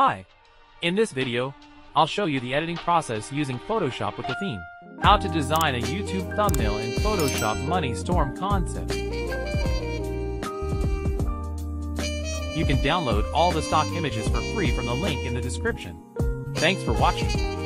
Hi! In this video, I'll show you the editing process using Photoshop with the theme. How to design a YouTube thumbnail in Photoshop Money Storm concept. You can download all the stock images for free from the link in the description. Thanks for watching.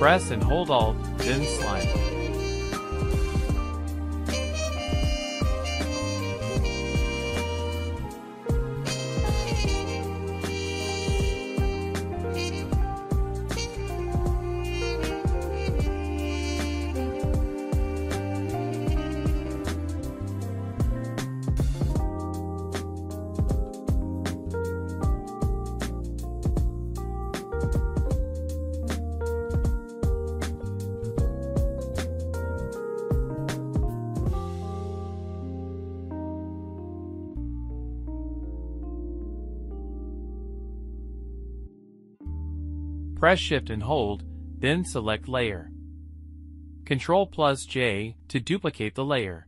Press and hold Alt, then slide. Press Shift and hold, then select Layer. Ctrl plus J to duplicate the layer.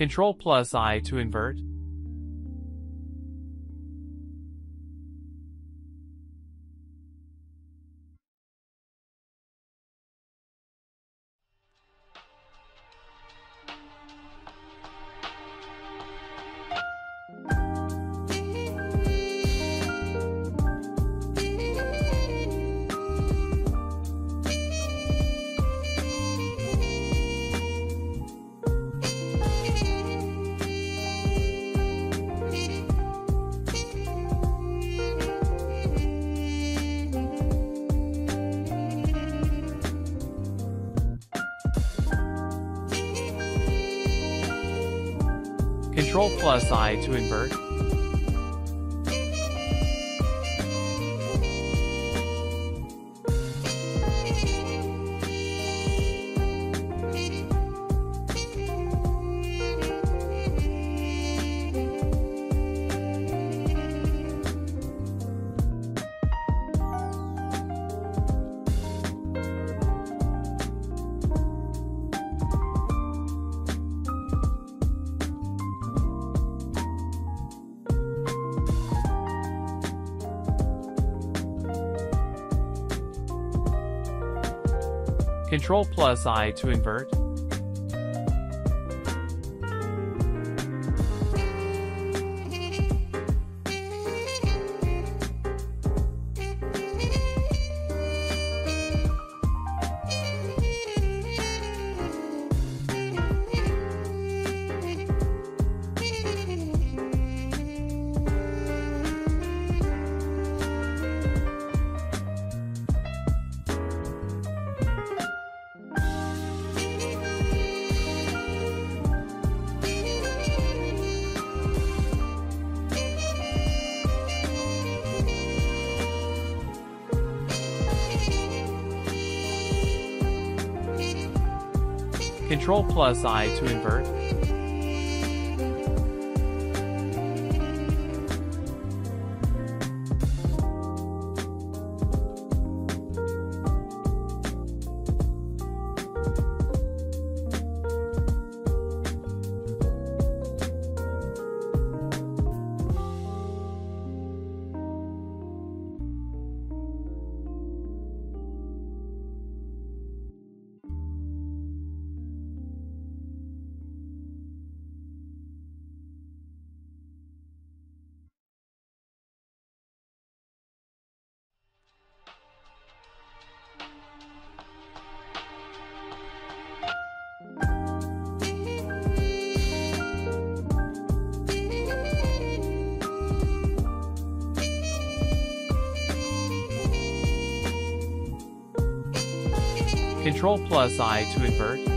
Control plus I to invert. Plus I to invert. Control plus I to invert. Control plus I to invert. Control plus I to invert.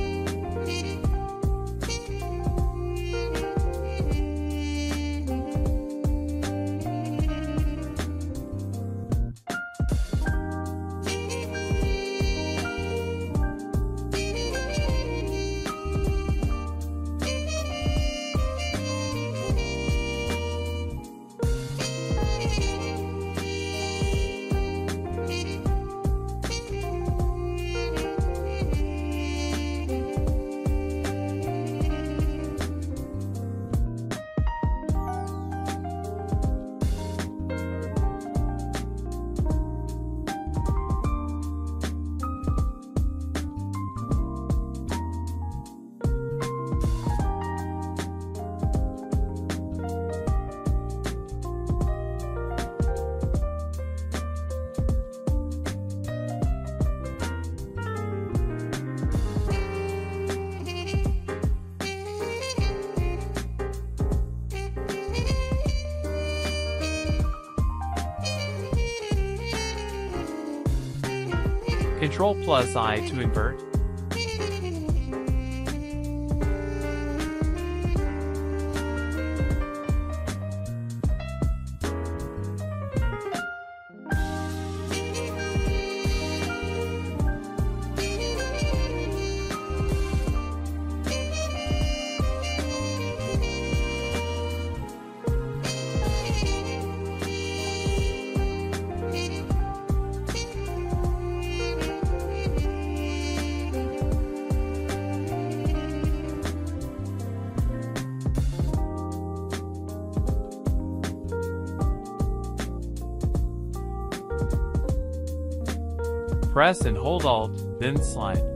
Control plus I to invert. Press and hold Alt, then slide.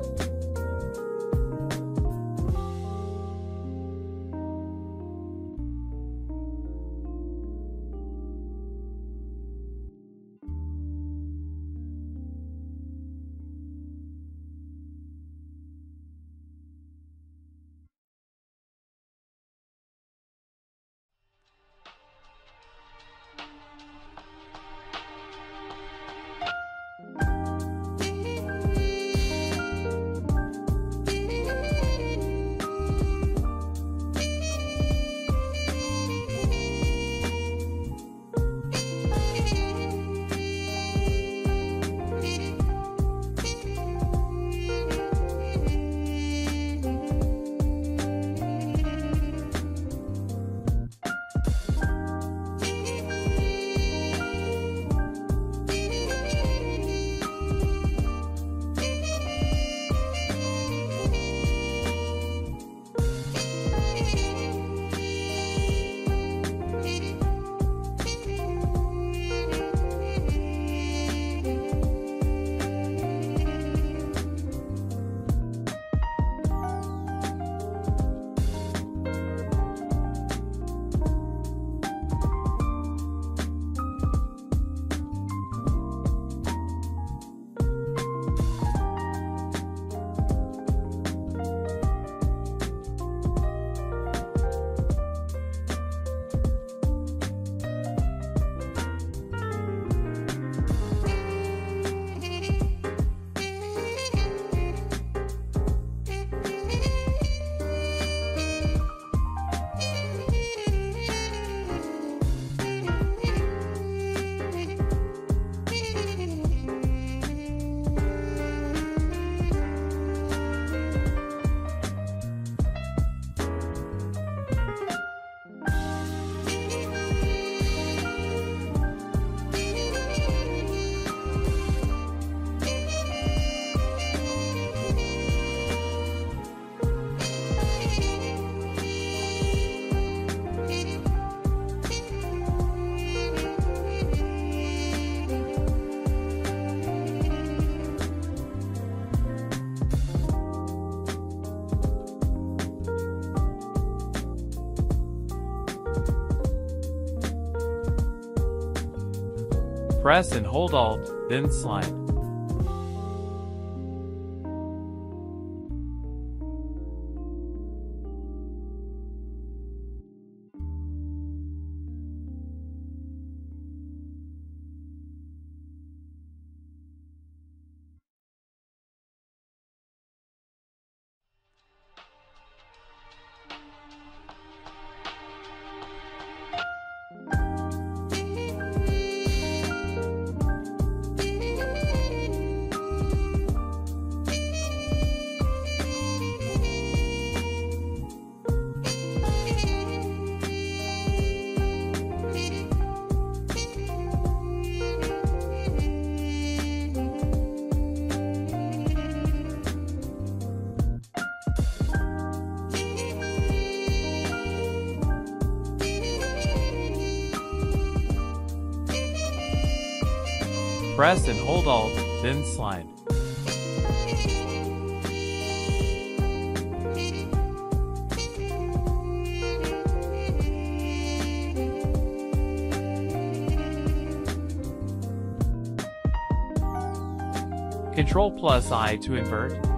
Press and hold Alt, then slide. Press and hold Alt, then slide. Control plus I to invert.